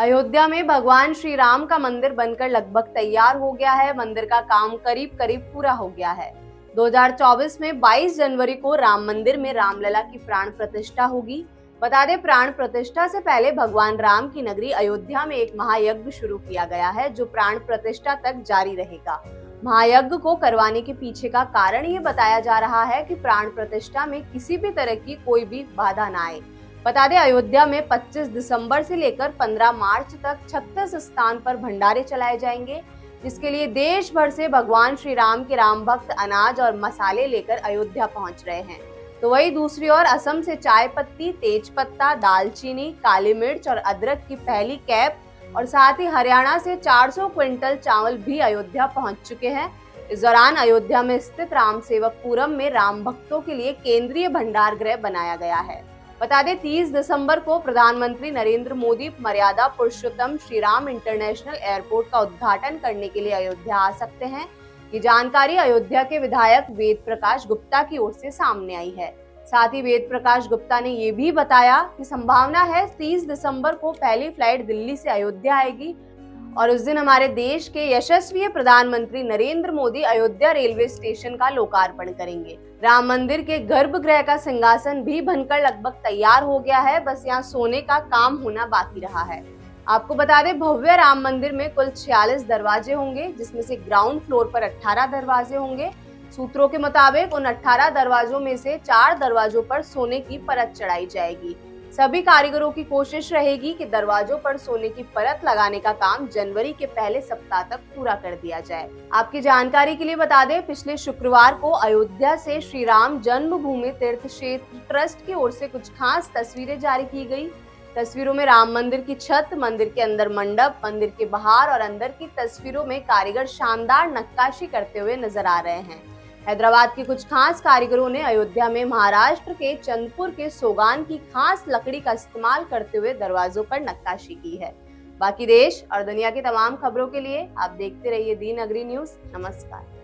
अयोध्या में भगवान श्री राम का मंदिर बनकर लगभग तैयार हो गया है। मंदिर का काम करीब करीब पूरा हो गया है। 2024 में 22 जनवरी को राम मंदिर में रामलला की प्राण प्रतिष्ठा होगी। बता दें, प्राण प्रतिष्ठा से पहले भगवान राम की नगरी अयोध्या में एक महायज्ञ शुरू किया गया है, जो प्राण प्रतिष्ठा तक जारी रहेगा। महायज्ञ को करवाने के पीछे का कारण ये बताया जा रहा है कि प्राण प्रतिष्ठा में किसी भी तरह की कोई भी बाधा न आए। बता दें, अयोध्या में 25 दिसंबर से लेकर 15 मार्च तक 36 स्थान पर भंडारे चलाए जाएँगे, जिसके लिए देश भर से भगवान श्री राम के राम भक्त अनाज और मसाले लेकर अयोध्या पहुँच रहे हैं। तो वही दूसरी ओर, असम से चाय पत्ती, तेज पत्ता, दालचीनी, काली मिर्च और अदरक की पहली कैप और साथ ही हरियाणा से 400 क्विंटल चावल भी अयोध्या पहुँच चुके हैं। इस दौरान अयोध्या में स्थित राम सेवकपुरम में राम भक्तों के लिए केंद्रीय भंडार गृह बनाया गया है। बता दें 30 दिसंबर को प्रधानमंत्री नरेंद्र मोदी मर्यादा पुरुषोत्तम श्रीराम इंटरनेशनल एयरपोर्ट का उद्घाटन करने के लिए अयोध्या आ सकते हैं। ये जानकारी अयोध्या के विधायक वेद प्रकाश गुप्ता की ओर से सामने आई है। साथ ही वेद प्रकाश गुप्ता ने ये भी बताया कि संभावना है 30 दिसंबर को पहली फ़्लाइट दिल्ली से अयोध्या आएगी। और उस दिन हमारे देश के यशस्वी प्रधानमंत्री नरेंद्र मोदी अयोध्या रेलवे स्टेशन का लोकार्पण करेंगे। राम मंदिर के गर्भगृह का सिंहासन भी बनकर लगभग तैयार हो गया है। बस यहाँ सोने का काम होना बाकी रहा है। आपको बता दें, भव्य राम मंदिर में कुल छियालीस दरवाजे होंगे, जिसमें से ग्राउंड फ्लोर पर 18 दरवाजे होंगे। सूत्रों के मुताबिक उन 18 दरवाजों में से चार दरवाजों पर सोने की परत चढ़ाई जाएगी। सभी कारीगरों की कोशिश रहेगी कि दरवाजों पर सोने की परत लगाने का काम जनवरी के पहले सप्ताह तक पूरा कर दिया जाए। आपकी जानकारी के लिए बता दें, पिछले शुक्रवार को अयोध्या से श्री राम जन्मभूमि तीर्थ क्षेत्र ट्रस्ट की ओर से कुछ खास तस्वीरें जारी की गई। तस्वीरों में राम मंदिर की छत, मंदिर के अंदर मंडप, मंदिर के बाहर और अंदर की तस्वीरों में कारीगर शानदार नक्काशी करते हुए नज़र आ रहे हैं। हैदराबाद के कुछ खास कारीगरों ने अयोध्या में महाराष्ट्र के चंदपुर के सोगान की खास लकड़ी का इस्तेमाल करते हुए दरवाजों पर नक्काशी की है। बाकी देश, और दुनिया की तमाम खबरों के लिए आप देखते रहिए दी नगरी न्यूज़। नमस्कार।